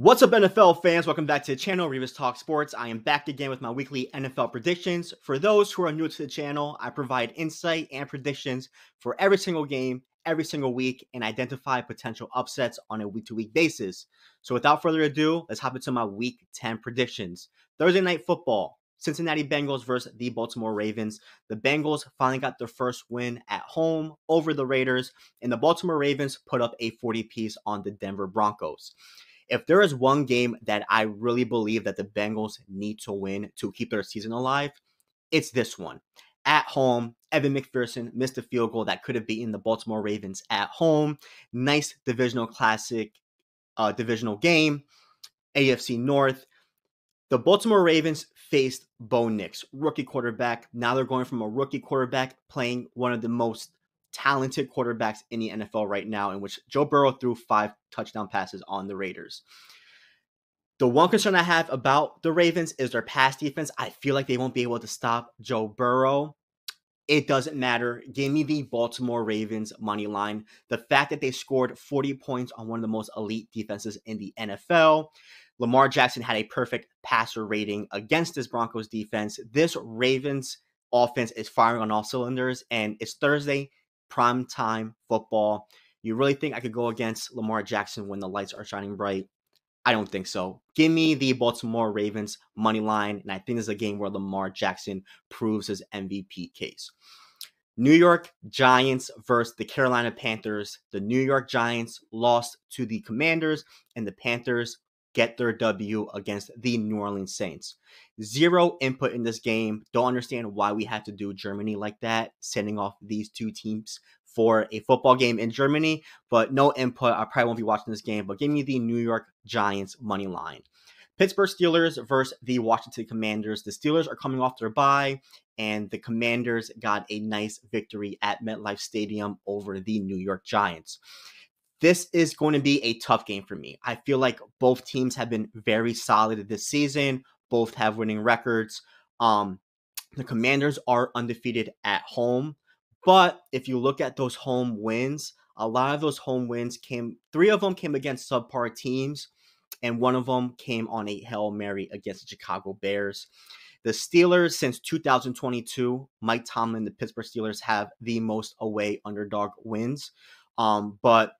What's up, NFL fans? Welcome back to the channel, Rivas Talk Sports. I am back again with my weekly NFL predictions. For those who are new to the channel, I provide insight and predictions for every single game, every single week, and identify potential upsets on a week to week basis. So, without further ado, let's hop into my week 10 predictions. Thursday night football. Cincinnati Bengals versus the Baltimore Ravens. The Bengals finally got their first win at home over the Raiders, and the Baltimore Ravens put up a 40 piece on the Denver Broncos if there is one game that I really believe that the Bengals need to win to keep their season alive, it's this one. At home, Evan McPherson missed a field goal that could have beaten the Baltimore Ravens at home. Nice divisional classic, uh, divisional game. AFC North. The Baltimore Ravens faced Bo Nix, rookie quarterback. Now they're going from a rookie quarterback playing one of the most talented quarterbacks in the NFL right now, in which Joe Burrow threw five touchdown passes on the Raiders. The one concern I have about the Ravens is their pass defense. I feel like they won't be able to stop Joe Burrow. It doesn't matter. Give me the Baltimore Ravens money line. The fact that they scored 40 points on one of the most elite defenses in the NFL. Lamar Jackson had a perfect passer rating against this Broncos defense. This Ravens offense is firing on all cylinders, and it's Thursday prime time football. You really think I could go against Lamar Jackson when the lights are shining bright? I don't think so. Give me the Baltimore Ravens money line, and I think this is a game where Lamar Jackson proves his MVP case. New York Giants versus the Carolina Panthers. The New York Giants lost to the Commanders, and the Panthers get their W against the New Orleans Saints. Zero input in this game. Don't understand why we had to do Germany like that, sending off these two teams for a football game in Germany, but no input. I probably won't be watching this game, but give me the New York Giants money line. Pittsburgh Steelers versus the Washington Commanders. The Steelers are coming off their bye, and the Commanders got a nice victory at MetLife Stadium over the New York Giants this is going to be a tough game for me. I feel like both teams have been very solid this season. Both have winning records. Um, the Commanders are undefeated at home, but if you look at those home wins, a lot of those home wins came. Three of them came against subpar teams, and one of them came on a hail mary against the Chicago Bears. The Steelers, since 2022, Mike Tomlin, the Pittsburgh Steelers have the most away underdog wins. Um, but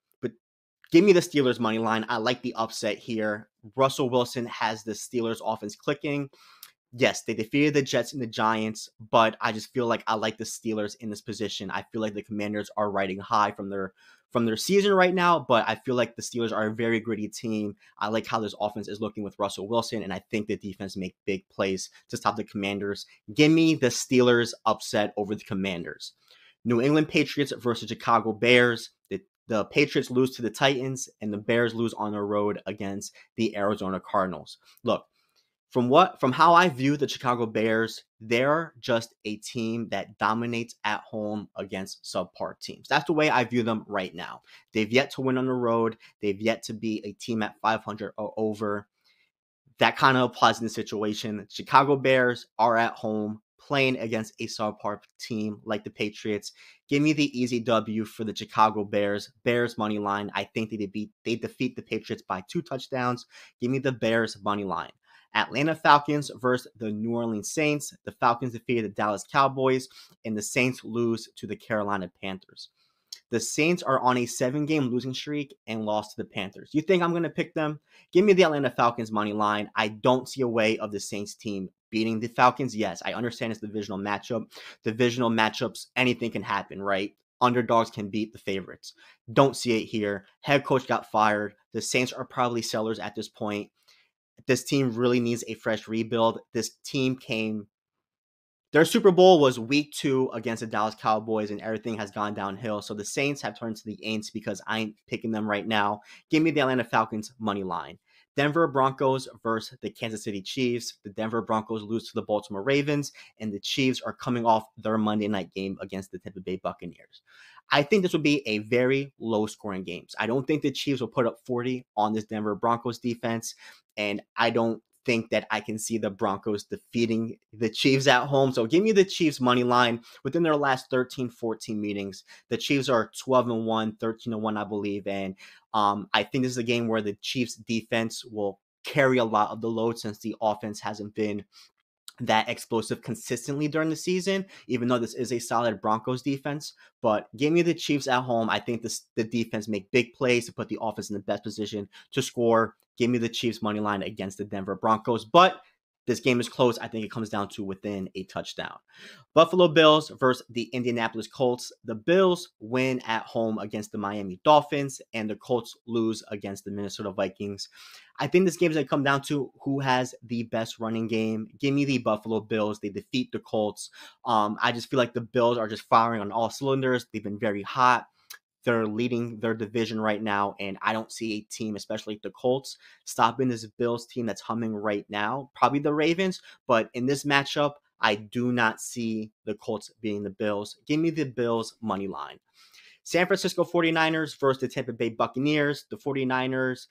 Give me the Steelers money line. I like the upset here. Russell Wilson has the Steelers offense clicking. Yes, they defeated the Jets and the Giants, but I just feel like I like the Steelers in this position. I feel like the Commanders are riding high from their from their season right now, but I feel like the Steelers are a very gritty team. I like how this offense is looking with Russell Wilson, and I think the defense make big plays to stop the Commanders. Give me the Steelers upset over the Commanders. New England Patriots versus Chicago Bears. The the Patriots lose to the Titans and the Bears lose on the road against the Arizona Cardinals. Look, from what from how I view the Chicago Bears, they're just a team that dominates at home against subpar teams. That's the way I view them right now. They've yet to win on the road. They've yet to be a team at 500 or over. That kind of applies in the situation. Chicago Bears are at home playing against a subpar team like the Patriots. Give me the easy W for the Chicago Bears. Bears money line. I think they defeat they defeat the Patriots by two touchdowns. Give me the Bears money line. Atlanta Falcons versus the New Orleans Saints. The Falcons defeated the Dallas Cowboys, and the Saints lose to the Carolina Panthers. The Saints are on a seven game losing streak and lost to the Panthers. You think I'm going to pick them? Give me the Atlanta Falcons money line. I don't see a way of the Saints team beating the Falcons. Yes, I understand it's the divisional matchup. Divisional matchups, anything can happen, right? Underdogs can beat the favorites. Don't see it here. Head coach got fired. The Saints are probably sellers at this point. This team really needs a fresh rebuild. This team came their Super Bowl was week two against the Dallas Cowboys, and everything has gone downhill. So the Saints have turned to the Aints because I ain't picking them right now. Give me the Atlanta Falcons money line. Denver Broncos versus the Kansas City Chiefs. The Denver Broncos lose to the Baltimore Ravens, and the Chiefs are coming off their Monday night game against the Tampa Bay Buccaneers. I think this will be a very low scoring game. I don't think the Chiefs will put up 40 on this Denver Broncos defense, and I don't think that I can see the Broncos defeating the Chiefs at home. So give me the Chiefs money line within their last 13, 14 meetings. The Chiefs are 12 and 1, 13 and 1, I believe. And um, I think this is a game where the Chiefs defense will carry a lot of the load since the offense hasn't been that explosive consistently during the season, even though this is a solid Broncos defense. But give me the Chiefs at home. I think this, the defense make big plays to put the offense in the best position to score. Give me the Chiefs money line against the Denver Broncos. But this game is close. I think it comes down to within a touchdown. Buffalo Bills versus the Indianapolis Colts. The Bills win at home against the Miami Dolphins, and the Colts lose against the Minnesota Vikings. I think this game is going to come down to who has the best running game. Give me the Buffalo Bills. They defeat the Colts. Um, I just feel like the Bills are just firing on all cylinders. They've been very hot. They're leading their division right now, and I don't see a team, especially the Colts, stopping this Bills team that's humming right now. Probably the Ravens, but in this matchup, I do not see the Colts being the Bills. Give me the Bills money line. San Francisco 49ers versus the Tampa Bay Buccaneers. The 49ers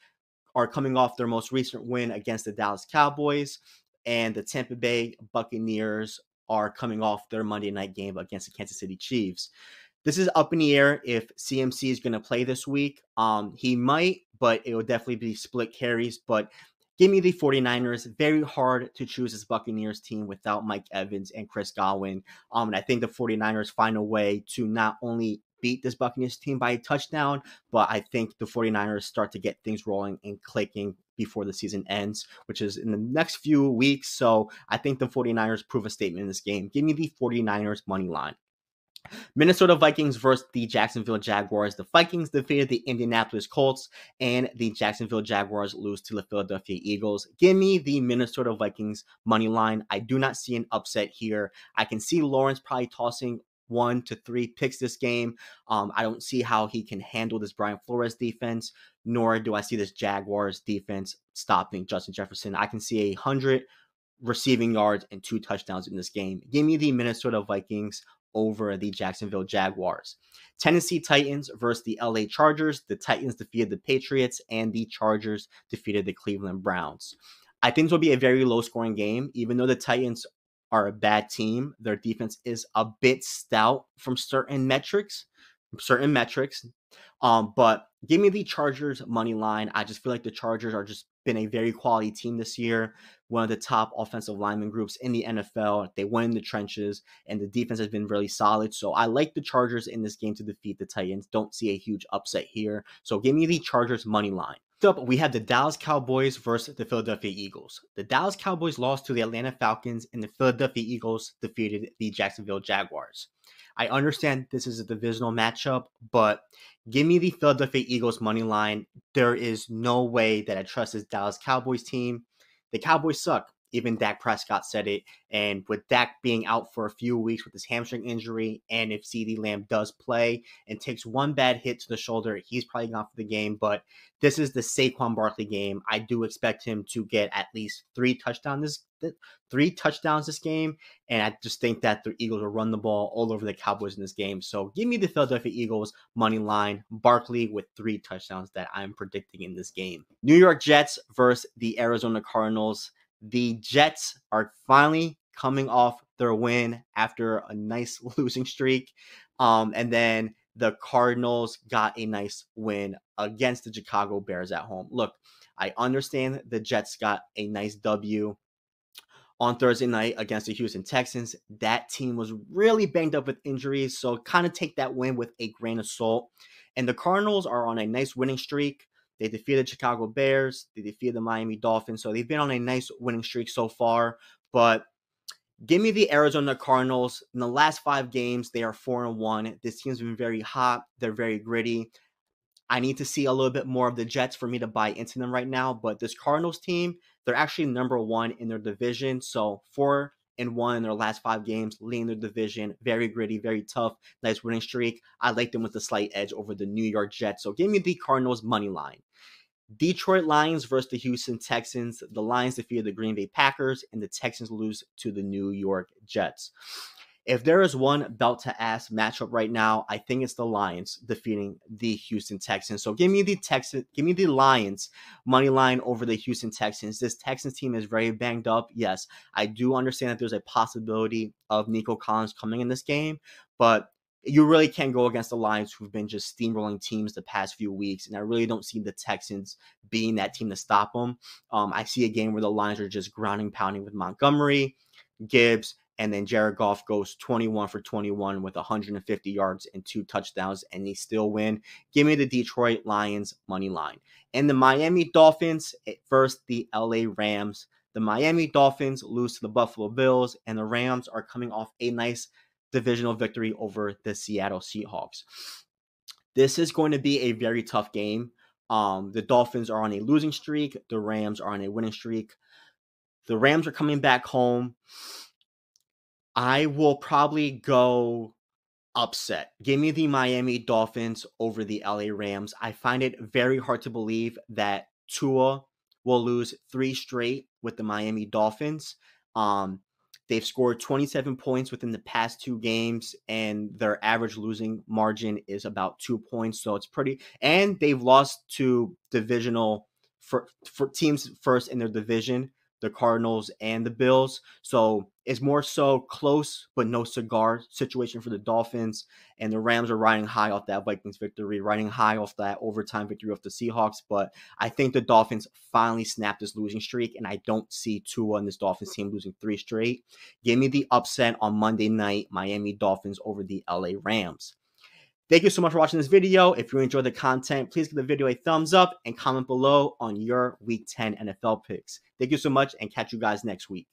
are coming off their most recent win against the Dallas Cowboys, and the Tampa Bay Buccaneers are coming off their Monday night game against the Kansas City Chiefs. This is up in the air if CMC is going to play this week. Um, he might, but it will definitely be split carries. But give me the 49ers. Very hard to choose this Buccaneers team without Mike Evans and Chris Godwin. Um, and I think the 49ers find a way to not only beat this Buccaneers team by a touchdown, but I think the 49ers start to get things rolling and clicking before the season ends, which is in the next few weeks. So I think the 49ers prove a statement in this game. Give me the 49ers money line. Minnesota Vikings versus the Jacksonville Jaguars. The Vikings defeated the Indianapolis Colts, and the Jacksonville Jaguars lose to the Philadelphia Eagles. Give me the Minnesota Vikings money line. I do not see an upset here. I can see Lawrence probably tossing one to three picks this game. Um, I don't see how he can handle this Brian Flores defense, nor do I see this Jaguars defense stopping Justin Jefferson. I can see a hundred receiving yards and two touchdowns in this game. Give me the Minnesota Vikings over the Jacksonville Jaguars. Tennessee Titans versus the LA Chargers. The Titans defeated the Patriots and the Chargers defeated the Cleveland Browns. I think this will be a very low scoring game, even though the Titans are a bad team. Their defense is a bit stout from certain metrics, certain metrics. Um, but give me the Chargers money line. I just feel like the Chargers are just been a very quality team this year. One of the top offensive lineman groups in the NFL. They went in the trenches, and the defense has been really solid. So I like the Chargers in this game to defeat the Titans. Don't see a huge upset here. So give me the Chargers money line. Up, we have the Dallas Cowboys versus the Philadelphia Eagles. The Dallas Cowboys lost to the Atlanta Falcons, and the Philadelphia Eagles defeated the Jacksonville Jaguars. I understand this is a divisional matchup, but give me the Philadelphia Eagles money line. There is no way that I trust this Dallas Cowboys team. The Cowboys suck. Even Dak Prescott said it. And with Dak being out for a few weeks with his hamstring injury, and if CeeDee Lamb does play and takes one bad hit to the shoulder, he's probably gone for the game. But this is the Saquon Barkley game. I do expect him to get at least three touchdowns this three touchdowns this game, and I just think that the Eagles will run the ball all over the Cowboys in this game. So give me the Philadelphia Eagles money line, Barkley with three touchdowns that I'm predicting in this game. New York Jets versus the Arizona Cardinals the Jets are finally coming off their win after a nice losing streak. Um, and then the Cardinals got a nice win against the Chicago Bears at home. Look, I understand the Jets got a nice W on Thursday night against the Houston Texans. That team was really banged up with injuries, so kind of take that win with a grain of salt. And the Cardinals are on a nice winning streak. They defeated Chicago Bears. They defeated the Miami Dolphins. So they've been on a nice winning streak so far. But give me the Arizona Cardinals. In the last five games, they are four and one. This team's been very hot. They're very gritty. I need to see a little bit more of the Jets for me to buy into them right now. But this Cardinals team, they're actually number one in their division. So four and one in their last five games, leading their division. Very gritty, very tough, nice winning streak. I like them with a slight edge over the New York Jets. So give me the Cardinals money line. Detroit Lions versus the Houston Texans. The Lions defeated the Green Bay Packers, and the Texans lose to the New York Jets. If there is one belt to ass matchup right now, I think it's the Lions defeating the Houston Texans. So give me the Texans, give me the Lions money line over the Houston Texans. This Texans team is very banged up. Yes, I do understand that there's a possibility of Nico Collins coming in this game, but you really can't go against the Lions who've been just steamrolling teams the past few weeks. And I really don't see the Texans being that team to stop them. Um, I see a game where the Lions are just grounding pounding with Montgomery, Gibbs, and then Jared Goff goes 21 for 21 with 150 yards and two touchdowns, and they still win. Give me the Detroit Lions money line. And the Miami Dolphins, first the LA Rams. The Miami Dolphins lose to the Buffalo Bills, and the Rams are coming off a nice divisional victory over the Seattle Seahawks. This is going to be a very tough game. Um, the Dolphins are on a losing streak, the Rams are on a winning streak. The Rams are coming back home. I will probably go upset. Give me the Miami Dolphins over the LA Rams. I find it very hard to believe that Tua will lose three straight with the Miami Dolphins. Um, they've scored 27 points within the past two games, and their average losing margin is about two points. So it's pretty, and they've lost to divisional for, for teams first in their division the Cardinals and the Bills. So it's more so close but no cigar situation for the Dolphins. And the Rams are riding high off that Vikings victory, riding high off that overtime victory of the Seahawks. But I think the Dolphins finally snapped this losing streak, and I don't see Tua and this Dolphins team losing three straight. Give me the upset on Monday night, Miami Dolphins over the LA Rams. Thank you so much for watching this video. If you enjoyed the content, please give the video a thumbs up and comment below on your Week 10 NFL picks. Thank you so much and catch you guys next week.